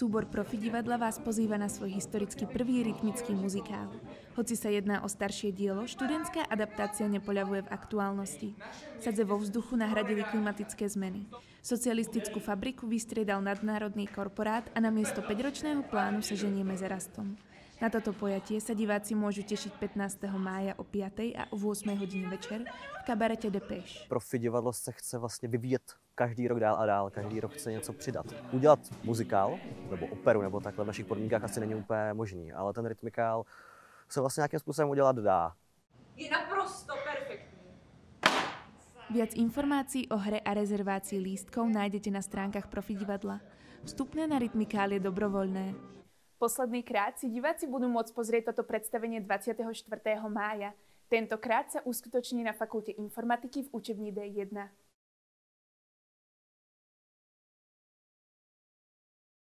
Súbor Profi divadla vás pozýva na svoj historicky prvý rytmický muzikál. Hoci sa jedná o staršie dielo, študentská adaptácia nepoľavuje v aktuálnosti. Sadze vo vzduchu nahradili klimatické zmeny. Socialistickú fabriku vystriedal nadnárodný korporát a namiesto 5-ročného plánu sa ženieme s rastom. Na toto pojatie sa diváci môžu tešiť 15. mája o 5. a o 8. hodine večer v kabarete Depeš. Profi divadlo se chce vlastně vyvíjet každý rok dál a dál, každý rok chce něco přidat. Udělat muzikál nebo operu nebo takhle v našich podmínkách asi není úplně možný, ale ten rytmikál se vlastně nějakým způsobem udělat dá. Je naprosto perfektní. Viac informácií o hre a rezervácii lístkov nájdete na stránkach Profi divadla. Vstupné na rytmikál je dobrovoľné. Posledný krát si diváci budú môcť pozrieť toto predstavenie 24. mája. Tentokrát sa uskutoční na Fakulte informatiky v učebni D1.